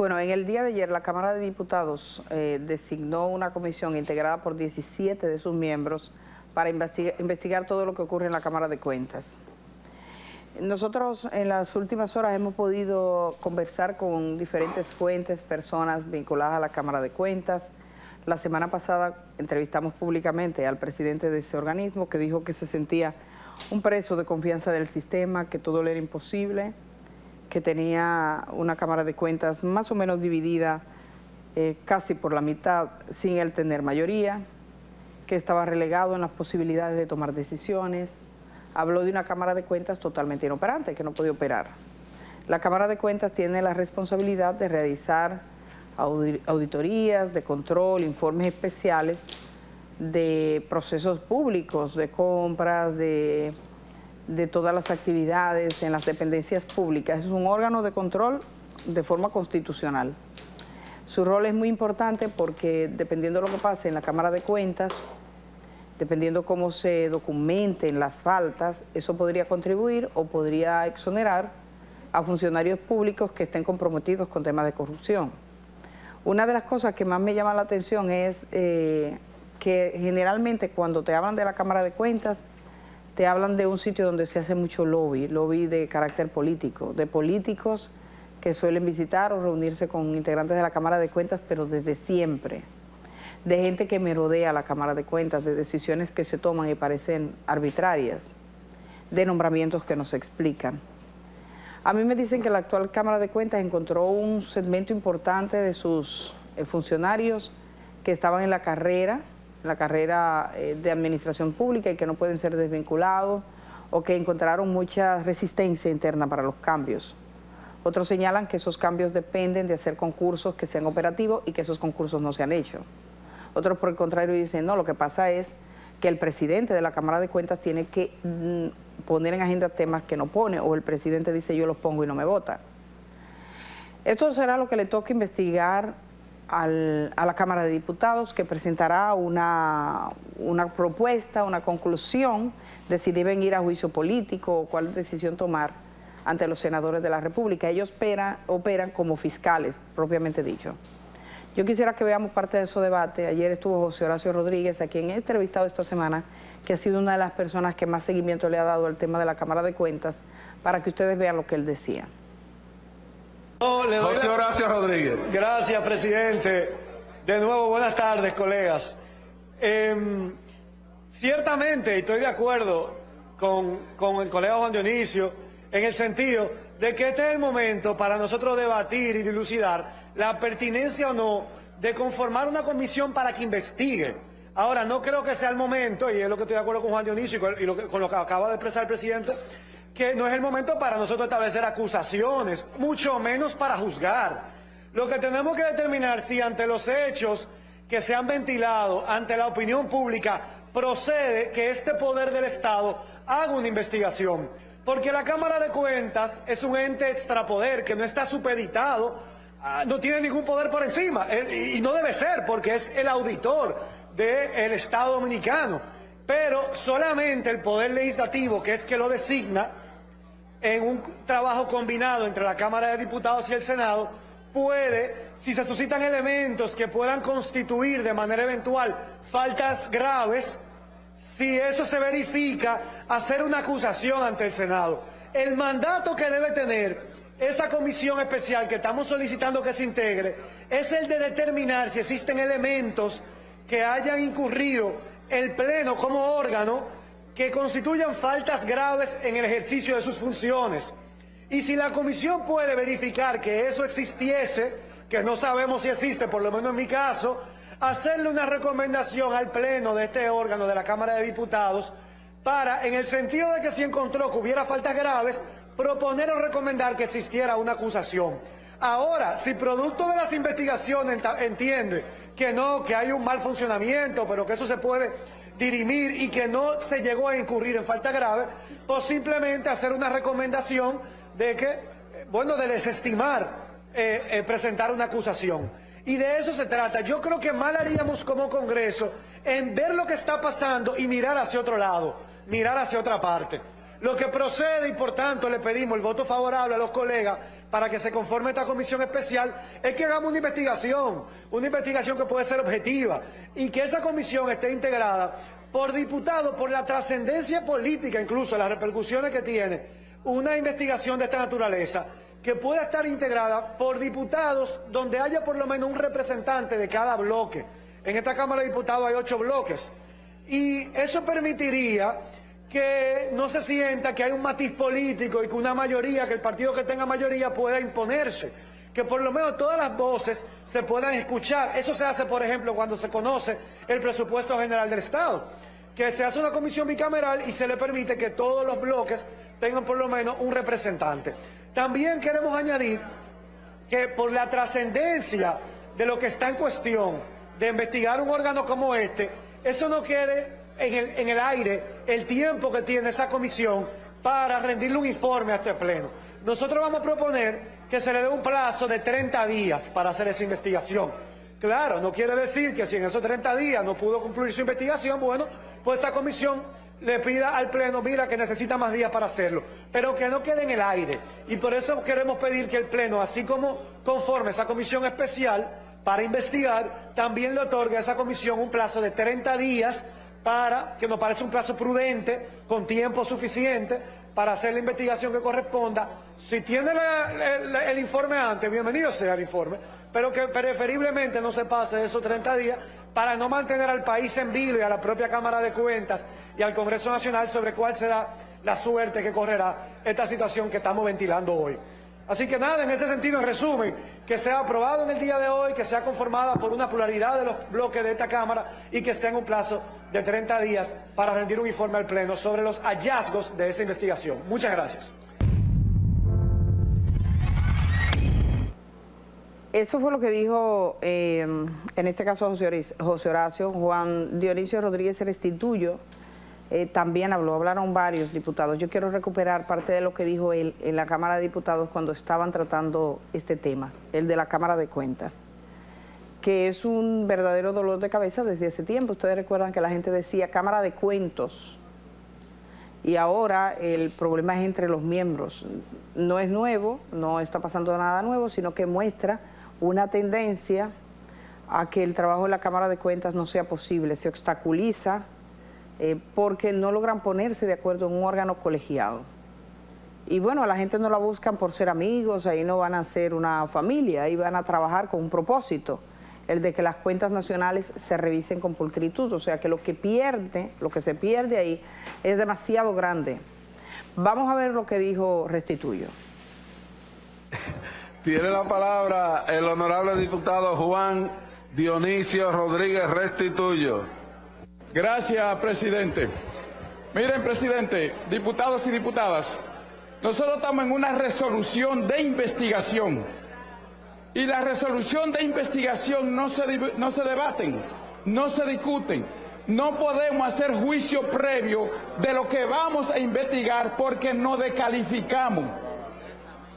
Bueno, en el día de ayer la Cámara de Diputados eh, designó una comisión integrada por 17 de sus miembros para investigar todo lo que ocurre en la Cámara de Cuentas. Nosotros en las últimas horas hemos podido conversar con diferentes fuentes, personas vinculadas a la Cámara de Cuentas. La semana pasada entrevistamos públicamente al presidente de ese organismo que dijo que se sentía un preso de confianza del sistema, que todo le era imposible que tenía una Cámara de Cuentas más o menos dividida eh, casi por la mitad sin él tener mayoría, que estaba relegado en las posibilidades de tomar decisiones. Habló de una Cámara de Cuentas totalmente inoperante, que no podía operar. La Cámara de Cuentas tiene la responsabilidad de realizar auditorías, de control, informes especiales de procesos públicos, de compras, de de todas las actividades en las dependencias públicas. Es un órgano de control de forma constitucional. Su rol es muy importante porque dependiendo de lo que pase en la Cámara de Cuentas, dependiendo cómo se documenten las faltas, eso podría contribuir o podría exonerar a funcionarios públicos que estén comprometidos con temas de corrupción. Una de las cosas que más me llama la atención es eh, que generalmente cuando te hablan de la Cámara de Cuentas, te hablan de un sitio donde se hace mucho lobby, lobby de carácter político, de políticos que suelen visitar o reunirse con integrantes de la Cámara de Cuentas, pero desde siempre, de gente que merodea la Cámara de Cuentas, de decisiones que se toman y parecen arbitrarias, de nombramientos que no se explican. A mí me dicen que la actual Cámara de Cuentas encontró un segmento importante de sus eh, funcionarios que estaban en la carrera, la carrera eh, de administración pública y que no pueden ser desvinculados o que encontraron mucha resistencia interna para los cambios. Otros señalan que esos cambios dependen de hacer concursos que sean operativos y que esos concursos no se han hecho. Otros, por el contrario, dicen, no, lo que pasa es que el presidente de la Cámara de Cuentas tiene que mm, poner en agenda temas que no pone, o el presidente dice yo los pongo y no me vota. Esto será lo que le toca investigar a la Cámara de Diputados que presentará una, una propuesta, una conclusión de si deben ir a juicio político o cuál decisión tomar ante los senadores de la República. Ellos operan como fiscales, propiamente dicho. Yo quisiera que veamos parte de ese debate. Ayer estuvo José Horacio Rodríguez, a quien he entrevistado esta semana, que ha sido una de las personas que más seguimiento le ha dado al tema de la Cámara de Cuentas, para que ustedes vean lo que él decía. José Horacio Rodríguez. Gracias, presidente. De nuevo, buenas tardes, colegas. Em, ciertamente, estoy de acuerdo con, con el colega Juan Dionisio, en el sentido de que este es el momento para nosotros debatir y dilucidar la pertinencia o no de conformar una comisión para que investigue. Ahora, no creo que sea el momento, y es lo que estoy de acuerdo con Juan Dionisio y con, lo, con lo que acaba de expresar el presidente, que no es el momento para nosotros establecer acusaciones, mucho menos para juzgar. Lo que tenemos que determinar si ante los hechos que se han ventilado ante la opinión pública procede que este poder del Estado haga una investigación. Porque la Cámara de Cuentas es un ente extrapoder que no está supeditado, ah, no tiene ningún poder por encima, eh, y no debe ser porque es el auditor del Estado dominicano. Pero solamente el poder legislativo, que es que lo designa, en un trabajo combinado entre la Cámara de Diputados y el Senado, puede, si se suscitan elementos que puedan constituir de manera eventual faltas graves, si eso se verifica, hacer una acusación ante el Senado. El mandato que debe tener esa comisión especial que estamos solicitando que se integre es el de determinar si existen elementos que hayan incurrido el Pleno como órgano que constituyan faltas graves en el ejercicio de sus funciones. Y si la comisión puede verificar que eso existiese, que no sabemos si existe, por lo menos en mi caso, hacerle una recomendación al Pleno de este órgano de la Cámara de Diputados para, en el sentido de que si encontró que hubiera faltas graves, proponer o recomendar que existiera una acusación. Ahora, si producto de las investigaciones entiende que no, que hay un mal funcionamiento, pero que eso se puede dirimir y que no se llegó a incurrir en falta grave, pues simplemente hacer una recomendación de que, bueno, de desestimar eh, eh, presentar una acusación. Y de eso se trata. Yo creo que mal haríamos como Congreso en ver lo que está pasando y mirar hacia otro lado, mirar hacia otra parte. Lo que procede y por tanto le pedimos el voto favorable a los colegas para que se conforme esta comisión especial es que hagamos una investigación, una investigación que puede ser objetiva y que esa comisión esté integrada por diputados, por la trascendencia política incluso, las repercusiones que tiene una investigación de esta naturaleza, que pueda estar integrada por diputados donde haya por lo menos un representante de cada bloque. En esta Cámara de Diputados hay ocho bloques. Y eso permitiría que no se sienta que hay un matiz político y que una mayoría, que el partido que tenga mayoría pueda imponerse. Que por lo menos todas las voces se puedan escuchar. Eso se hace, por ejemplo, cuando se conoce el presupuesto general del Estado. Que se hace una comisión bicameral y se le permite que todos los bloques tengan por lo menos un representante. También queremos añadir que por la trascendencia de lo que está en cuestión, de investigar un órgano como este, eso no quede en el, aire el tiempo que tiene esa comisión para rendirle un informe a este pleno. Nosotros vamos a proponer que se le dé un plazo de 30 días para hacer esa investigación. Claro, no quiere decir que si en esos 30 días no pudo concluir su investigación, bueno, pues esa comisión le pida al Pleno, mira, que necesita más días para hacerlo, pero que no quede en el aire. Y por eso queremos pedir que el Pleno, así como conforme esa comisión especial para investigar, también le otorgue a esa comisión un plazo de 30 días para, que nos parece un plazo prudente, con tiempo suficiente, para hacer la investigación que corresponda. Si tiene el informe antes, bienvenido sea el informe, pero que preferiblemente no se pase esos 30 días para no mantener al país en vilo y a la propia Cámara de Cuentas y al Congreso Nacional sobre cuál será la suerte que correrá esta situación que estamos ventilando hoy. Así que nada, en ese sentido, en resumen, que sea aprobado en el día de hoy, que sea conformada por una pluralidad de los bloques de esta Cámara y que esté en un plazo de 30 días para rendir un informe al Pleno sobre los hallazgos de esa investigación. Muchas gracias. Eso fue lo que dijo, eh, en este caso, José Horacio, Juan Dionisio Rodríguez Restituyo, eh, también habló, hablaron varios diputados. Yo quiero recuperar parte de lo que dijo él en la Cámara de Diputados cuando estaban tratando este tema, el de la Cámara de Cuentas, que es un verdadero dolor de cabeza desde hace tiempo. Ustedes recuerdan que la gente decía Cámara de Cuentos, y ahora el problema es entre los miembros. No es nuevo, no está pasando nada nuevo, sino que muestra una tendencia a que el trabajo en la Cámara de Cuentas no sea posible, se obstaculiza eh, porque no logran ponerse de acuerdo en un órgano colegiado. Y bueno, la gente no la buscan por ser amigos, ahí no van a ser una familia, ahí van a trabajar con un propósito, el de que las cuentas nacionales se revisen con pulcritud, o sea que lo que pierde, lo que se pierde ahí es demasiado grande. Vamos a ver lo que dijo Restituyo. Tiene la palabra el honorable diputado Juan Dionisio Rodríguez Restituyo. Gracias, presidente. Miren, presidente, diputados y diputadas, nosotros estamos en una resolución de investigación y la resolución de investigación no se, no se debaten, no se discuten. No podemos hacer juicio previo de lo que vamos a investigar porque no descalificamos.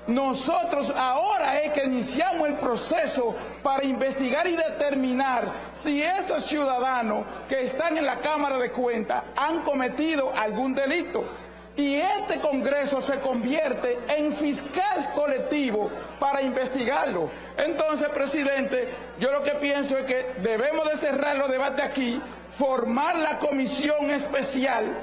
Nosotros ahora es que iniciamos el proceso para investigar y determinar si esos ciudadanos que están en la Cámara de Cuentas han cometido algún delito. Y este Congreso se convierte en fiscal colectivo para investigarlo. Entonces, presidente, yo lo que pienso es que debemos de cerrar los debates aquí, formar la comisión especial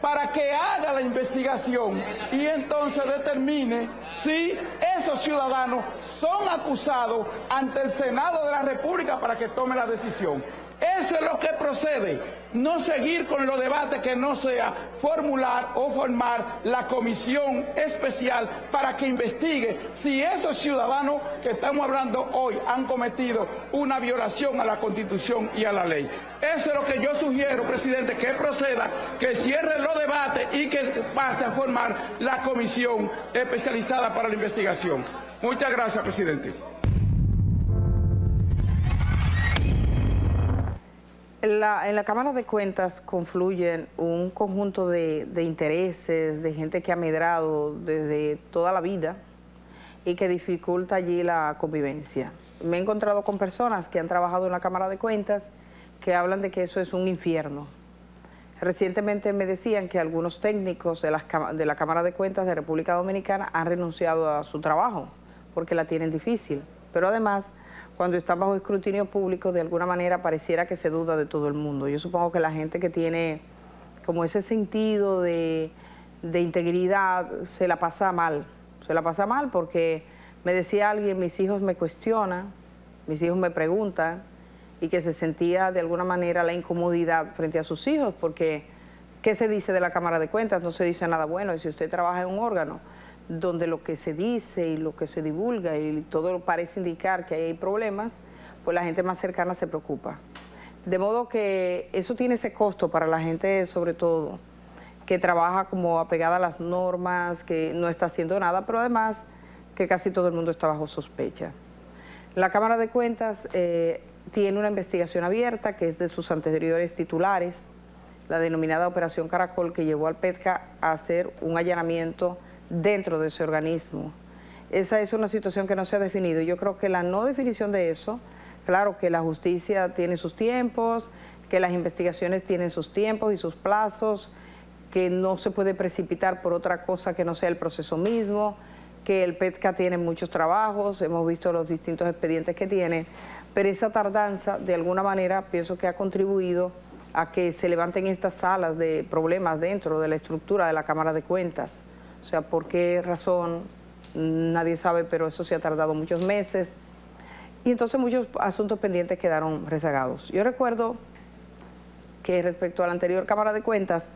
para que la investigación y entonces determine si esos ciudadanos son acusados ante el Senado de la República para que tome la decisión. Eso es lo que procede. No seguir con los debates que no sea formular o formar la comisión especial para que investigue si esos ciudadanos que estamos hablando hoy han cometido una violación a la Constitución y a la ley. Eso es lo que yo sugiero, presidente, que proceda, que cierre los debates y que pase a formar la comisión especializada para la investigación. Muchas gracias, presidente. En la, Cámara de Cuentas confluyen un conjunto de, intereses, de gente que ha medrado desde toda la vida y que dificulta allí la convivencia. Me he encontrado con personas que han trabajado en la Cámara de Cuentas que hablan de que eso es un infierno. Recientemente me decían que algunos técnicos de, de la Cámara de Cuentas de República Dominicana han renunciado a su trabajo porque la tienen difícil. Pero además, cuando están bajo escrutinio público, de alguna manera pareciera que se duda de todo el mundo. Yo supongo que la gente que tiene como ese sentido de, de integridad se la pasa mal. Se la pasa mal porque me decía alguien, mis hijos me cuestionan, mis hijos me preguntan, y que se sentía de alguna manera la incomodidad frente a sus hijos, porque ¿qué se dice de la Cámara de Cuentas? No se dice nada bueno, y si usted trabaja en un órgano donde lo que se dice y lo que se divulga y todo parece indicar que hay problemas, pues la gente más cercana se preocupa. De modo que eso tiene ese costo para la gente, sobre todo, que trabaja como apegada a las normas, que no está haciendo nada, pero además que casi todo el mundo está bajo sospecha. La Cámara de Cuentas eh, tiene una investigación abierta que es de sus anteriores titulares, la denominada Operación Caracol, que llevó al PETCA a hacer un allanamiento dentro de ese organismo. Esa es una situación que no se ha definido. Yo creo que la no definición de eso, claro que la justicia tiene sus tiempos, que las investigaciones tienen sus tiempos y sus plazos, que no se puede precipitar por otra cosa que no sea el proceso mismo, que el PETCA tiene muchos trabajos, hemos visto los distintos expedientes que tiene, pero esa tardanza de alguna manera pienso que ha contribuido a que se levanten estas salas de problemas dentro de la estructura de la Cámara de Cuentas. O sea, por qué razón nadie sabe, pero eso se ha tardado muchos meses. Y entonces muchos asuntos pendientes quedaron rezagados. Yo recuerdo que respecto a la anterior Cámara de Cuentas,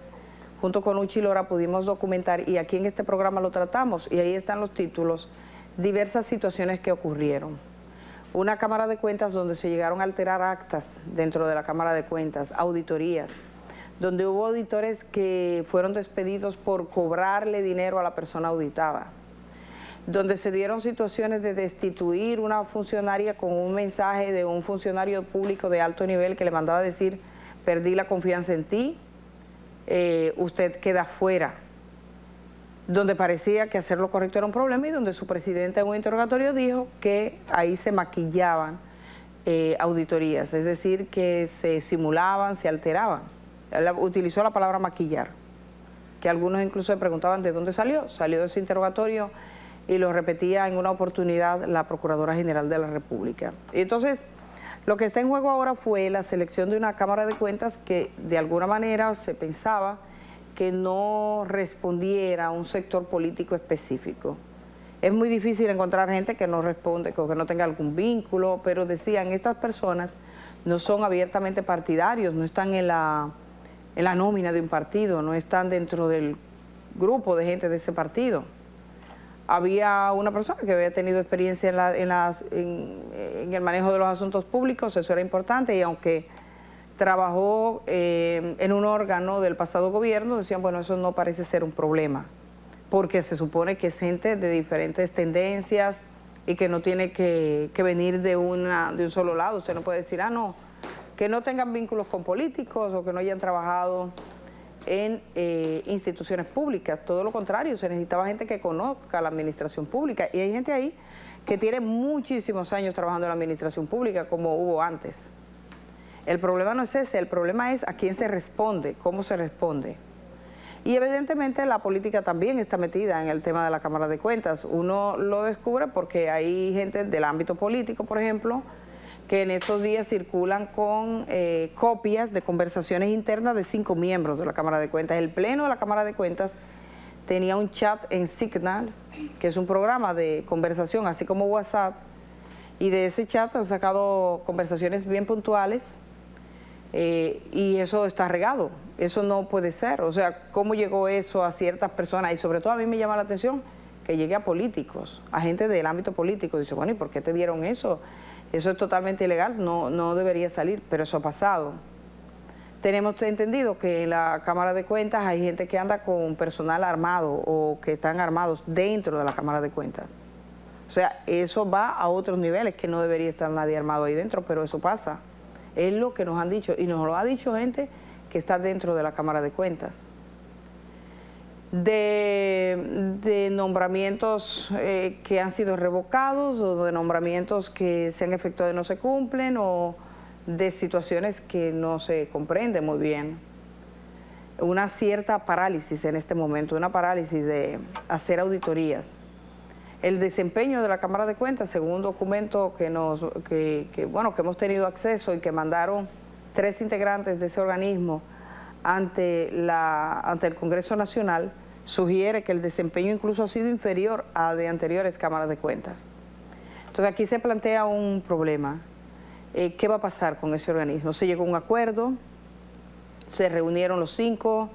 junto con Uchi Lora pudimos documentar, y aquí en este programa lo tratamos, y ahí están los títulos, diversas situaciones que ocurrieron. Una Cámara de Cuentas donde se llegaron a alterar actas dentro de la Cámara de Cuentas, auditorías, donde hubo auditores que fueron despedidos por cobrarle dinero a la persona auditada, donde se dieron situaciones de destituir una funcionaria con un mensaje de un funcionario público de alto nivel que le mandaba decir, perdí la confianza en ti, eh, usted queda fuera, donde parecía que hacer lo correcto era un problema y donde su presidente en un interrogatorio dijo que ahí se maquillaban eh, auditorías, es decir, que se simulaban, se alteraban. Utilizó la palabra maquillar, que algunos incluso se preguntaban de dónde salió. Salió de ese interrogatorio y lo repetía en una oportunidad la Procuradora General de la República. Y entonces, lo que está en juego ahora fue la selección de una Cámara de Cuentas que de alguna manera se pensaba que no respondiera a un sector político específico. Es muy difícil encontrar gente que no responde, que no tenga algún vínculo, pero decían, estas personas no son abiertamente partidarios, no están en la, en la nómina de un partido, no están dentro del grupo de gente de ese partido había una persona que había tenido experiencia en, en, el manejo de los asuntos públicos, eso era importante, y aunque trabajó eh, en un órgano del pasado gobierno, decían, bueno, eso no parece ser un problema, porque se supone que es gente de diferentes tendencias y que no tiene que, que venir de, una, de un solo lado. Usted no puede decir, ah, no, que no tengan vínculos con políticos o que no hayan trabajado en eh, instituciones públicas, todo lo contrario, se necesitaba gente que conozca la administración pública y hay gente ahí que tiene muchísimos años trabajando en la administración pública como hubo antes. El problema no es ese, el problema es a quién se responde, cómo se responde. Y evidentemente la política también está metida en el tema de la Cámara de Cuentas. Uno lo descubre porque hay gente del ámbito político, por ejemplo, que en estos días circulan con eh, copias de conversaciones internas de cinco miembros de la Cámara de Cuentas. El Pleno de la Cámara de Cuentas tenía un chat en Signal, que es un programa de conversación, así como WhatsApp, y de ese chat han sacado conversaciones bien puntuales eh, y eso está regado. Eso no puede ser. O sea, ¿cómo llegó eso a ciertas personas? Y sobre todo a mí me llama la atención que llegue a políticos, a gente del ámbito político. Dice, bueno, ¿y por qué te dieron eso? Eso es totalmente ilegal, no, no debería salir, pero eso ha pasado. Tenemos entendido que en la Cámara de Cuentas hay gente que anda con personal armado o que están armados dentro de la Cámara de Cuentas. O sea, eso va a otros niveles que no debería estar nadie armado ahí dentro, pero eso pasa. Es lo que nos han dicho y nos lo ha dicho gente que está dentro de la Cámara de Cuentas de, nombramientos eh, que han sido revocados o de nombramientos que se han efectuado y no se cumplen o de situaciones que no se comprenden muy bien. una cierta parálisis en este momento, una parálisis de hacer auditorías. El desempeño de la Cámara de Cuentas, según un documento que, nos, que, bueno, que hemos tenido acceso y que mandaron tres integrantes de ese organismo ante, la, ante el Congreso Nacional, sugiere que el desempeño incluso ha sido inferior a de anteriores cámaras de cuentas. Entonces aquí se plantea un problema. Eh, ¿Qué va a pasar con ese organismo? Se llegó a un acuerdo, se reunieron los cinco,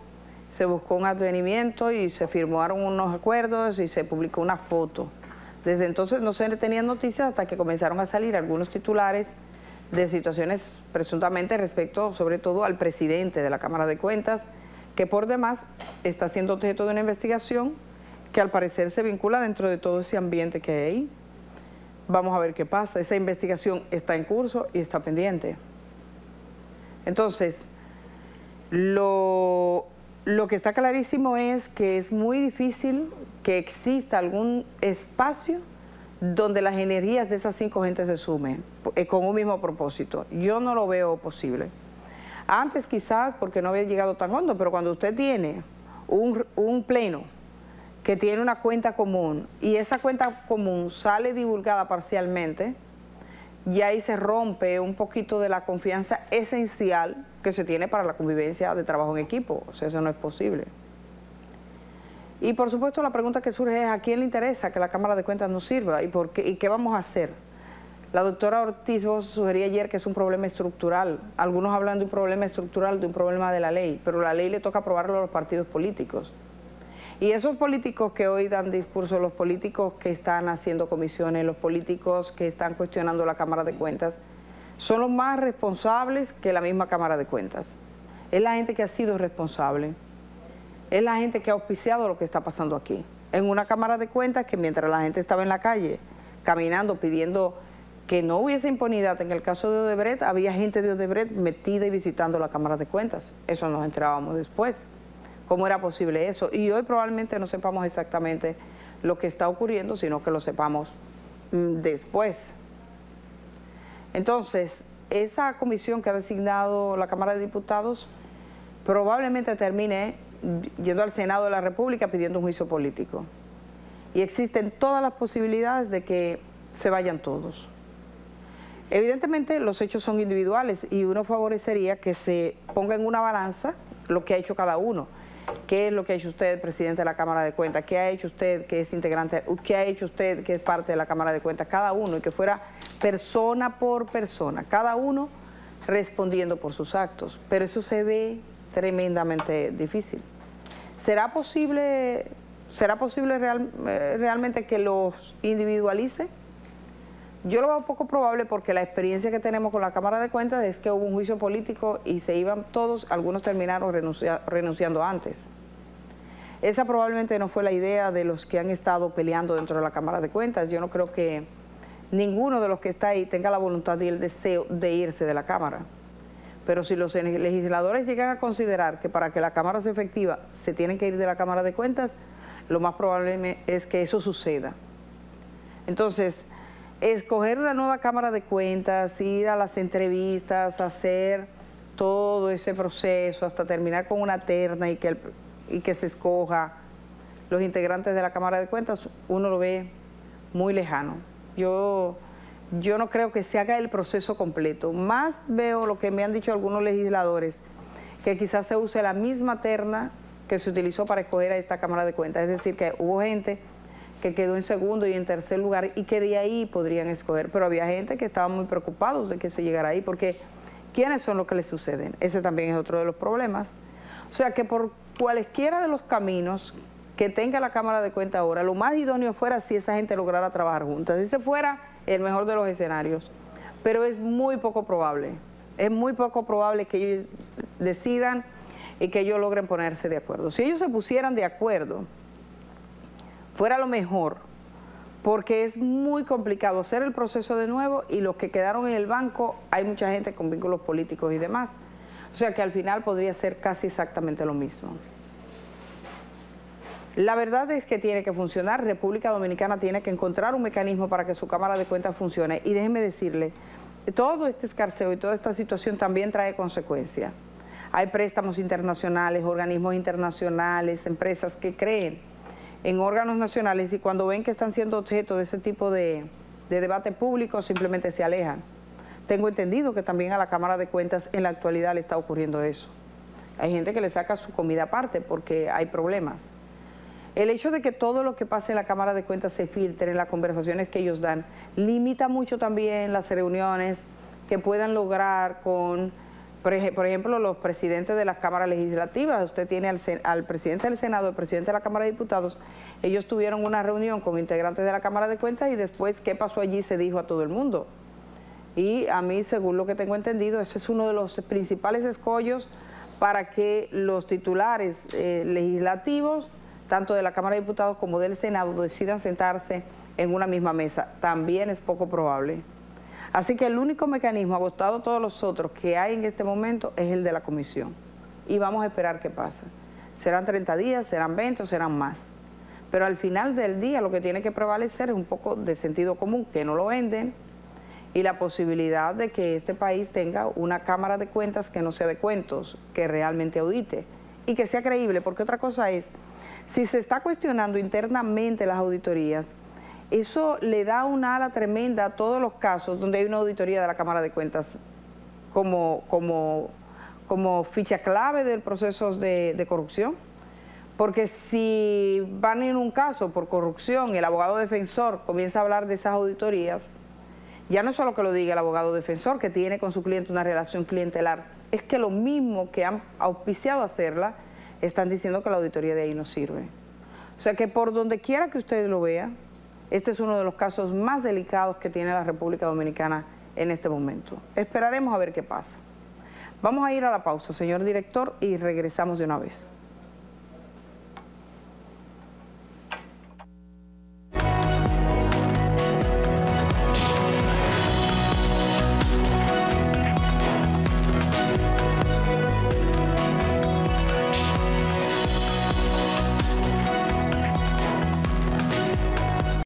se buscó un advenimiento y se firmaron unos acuerdos y se publicó una foto. Desde entonces no se tenían noticias hasta que comenzaron a salir algunos titulares de situaciones presuntamente respecto sobre todo al presidente de la Cámara de Cuentas, que por demás está siendo objeto de una investigación que al parecer se vincula dentro de todo ese ambiente que hay ahí. Vamos a ver qué pasa. Esa investigación está en curso y está pendiente. Entonces, lo, lo que está clarísimo es que es muy difícil que exista algún espacio donde las energías de esas cinco gentes se sumen eh, con un mismo propósito. Yo no lo veo posible. Antes quizás porque no había llegado tan hondo, pero cuando usted tiene un, un pleno que tiene una cuenta común y esa cuenta común sale divulgada parcialmente, y ahí se rompe un poquito de la confianza esencial que se tiene para la convivencia de trabajo en equipo. O sea, eso no es posible. Y por supuesto la pregunta que surge es a quién le interesa que la Cámara de Cuentas nos sirva y, por qué, y qué vamos a hacer. La doctora Ortiz vos sugería ayer que es un problema estructural. Algunos hablan de un problema estructural, de un problema de la ley, pero la ley le toca aprobarlo a los partidos políticos. Y esos políticos que hoy dan discursos, los políticos que están haciendo comisiones, los políticos que están cuestionando la Cámara de Cuentas, son los más responsables que la misma Cámara de Cuentas. Es la gente que ha sido responsable, es la gente que ha auspiciado lo que está pasando aquí. En una Cámara de Cuentas que mientras la gente estaba en la calle, caminando, pidiendo que no hubiese impunidad, en el caso de Odebrecht, había gente de Odebrecht metida y visitando la Cámara de Cuentas. Eso nos enterábamos después cómo era posible eso. Y hoy probablemente no sepamos exactamente lo que está ocurriendo, sino que lo sepamos mm, después. Entonces, esa comisión que ha designado la Cámara de Diputados probablemente termine yendo al Senado de la República pidiendo un juicio político. Y existen todas las posibilidades de que se vayan todos. Evidentemente los hechos son individuales y uno favorecería que se ponga en una balanza lo que ha hecho cada uno. ¿Qué es lo que ha hecho usted, presidente de la Cámara de Cuentas? ¿Qué ha hecho usted que es integrante? ¿Qué ha hecho usted que es parte de la Cámara de Cuentas? Cada uno, y que fuera persona por persona, cada uno respondiendo por sus actos. Pero eso se ve tremendamente difícil. ¿Será posible, será posible eh, realmente que los individualice? Yo lo veo poco probable porque la experiencia que tenemos con la Cámara de Cuentas es que hubo un juicio político y se iban todos, algunos terminaron renunciando antes. Esa probablemente no fue la idea de los que han estado peleando dentro de la Cámara de Cuentas. Yo no creo que ninguno de los que está ahí tenga la voluntad y el deseo de irse de la Cámara. Pero si los legisladores llegan a considerar que para que la Cámara sea efectiva se tienen que ir de la Cámara de Cuentas, lo más probable es que eso suceda. Entonces, escoger una nueva Cámara de Cuentas, ir a las entrevistas, hacer todo ese proceso hasta terminar con una terna y que, y que se escoja los integrantes de la Cámara de Cuentas, uno lo ve muy lejano. Yo, yo no creo que se haga el proceso completo. Más veo lo que me han dicho algunos legisladores, que quizás se use la misma terna que se utilizó para escoger a esta Cámara de Cuentas. Es decir, que hubo gente que quedó en segundo y en tercer lugar y que de ahí podrían escoger. Pero había gente que estaba muy preocupados de que se llegara ahí, porque ¿quiénes son los que le suceden? Ese también es otro de los problemas. O sea que por cualesquiera de los caminos que tenga la Cámara de Cuentas ahora, lo más idóneo fuera si esa gente lograra trabajar juntas. Ese fuera el mejor de los escenarios. Pero es muy poco probable. Es muy poco probable que ellos decidan y que ellos logren ponerse de acuerdo. Si ellos se pusieran de acuerdo, fuera lo mejor, porque es muy complicado hacer el proceso de nuevo y los que quedaron en el banco, hay mucha gente con vínculos políticos y demás. O sea que al final podría ser casi exactamente lo mismo. La verdad es que tiene que funcionar, República Dominicana tiene que encontrar un mecanismo para que su Cámara de Cuentas funcione. Y déjeme decirle, todo este escarceo y toda esta situación también trae consecuencias. Hay préstamos internacionales, organismos internacionales, empresas que creen en órganos nacionales y cuando ven que están siendo objeto de ese tipo de, de debate público simplemente se alejan. Tengo entendido que también a la Cámara de Cuentas en la actualidad le está ocurriendo eso. Hay gente que le saca su comida aparte porque hay problemas. El hecho de que todo lo que pase en la Cámara de Cuentas se filtre en las conversaciones que ellos dan, limita mucho también las reuniones que puedan lograr con, por ejemplo, los presidentes de las cámaras legislativas. Usted tiene al, al presidente del Senado, al presidente de la Cámara de Diputados. Ellos tuvieron una reunión con integrantes de la Cámara de Cuentas y después qué pasó allí se dijo a todo el mundo. Y a mí, según lo que tengo entendido, ese es uno de los principales escollos para que los titulares eh, legislativos tanto de la Cámara de Diputados como del Senado decidan sentarse en una misma mesa. También es poco probable. Así que el único mecanismo, agotado todos los otros que hay en este momento, es el de la comisión. Y vamos a esperar qué pasa. Serán 30 días, serán 20 o serán más. Pero al final del día lo que tiene que prevalecer es un poco de sentido común, que no lo venden, y la posibilidad de que este país tenga una Cámara de Cuentas que no sea de cuentos, que realmente audite y que sea creíble, porque otra cosa es si se está cuestionando internamente las auditorías, eso le da una ala tremenda a todos los casos donde hay una auditoría de la Cámara de Cuentas como, ficha clave del proceso de, de corrupción. Porque si van en un caso por corrupción y el abogado defensor comienza a hablar de esas auditorías, ya no es solo que lo diga el abogado defensor que tiene con su cliente una relación clientelar, es que lo mismo que han auspiciado hacerla, están diciendo que la auditoría de ahí no sirve. O sea que por donde quiera que usted lo vea, este es uno de los casos más delicados que tiene la República Dominicana en este momento. Esperaremos a ver qué pasa. Vamos a ir a la pausa, señor director, y regresamos de una vez.